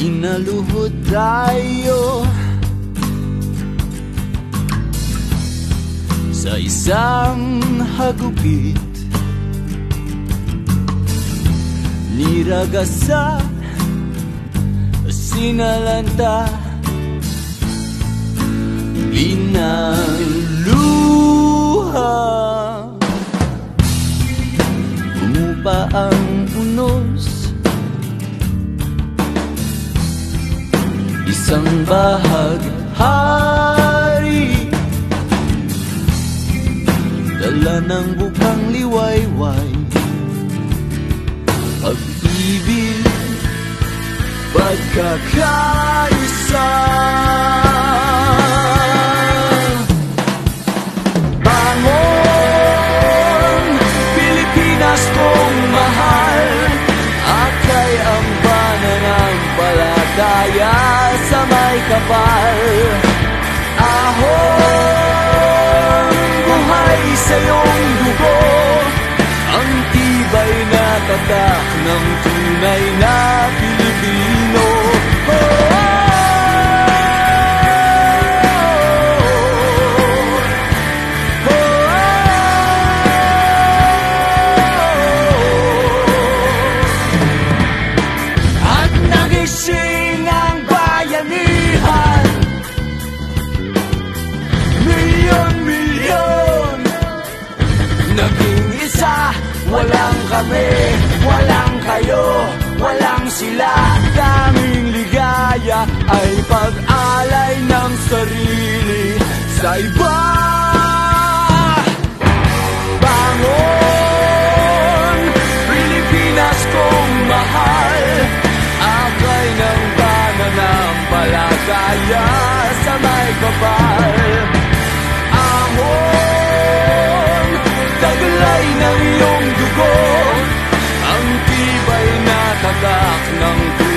Inaluhod tayo. Sa isang hagupit Niragasa Sinalanta Binaluha Umupa ang Isang bahaghari Dala ng bukang liwayway. Pag-ibig Pagkakaisa kapal. Ahon Buhay sa iyong dugo. Ang tibay na tatak ng tunay na Pilipino. Oh, oh, Naging isa Walang kami, walang kayo Walang sila. Daming ligaya Ay pag-alay ng sarili. Sa iba kulay ng iyong dugo. Ang tibay na tagak ng tuwa